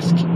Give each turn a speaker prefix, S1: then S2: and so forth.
S1: risk.